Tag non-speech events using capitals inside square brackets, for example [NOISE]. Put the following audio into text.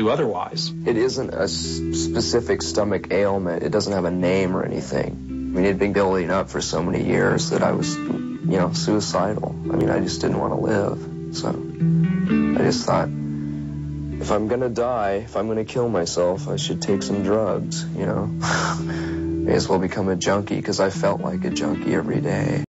to otherwise. It isn't a specific stomach ailment. It doesn't have a name or anything. I mean, it had been building up for so many years that I was, you know, suicidal. I mean, I just didn't want to live. So I just thought, if I'm going to die, if I'm going to kill myself, I should take some drugs, you know. [LAUGHS] May as well become a junkie because I felt like a junkie every day.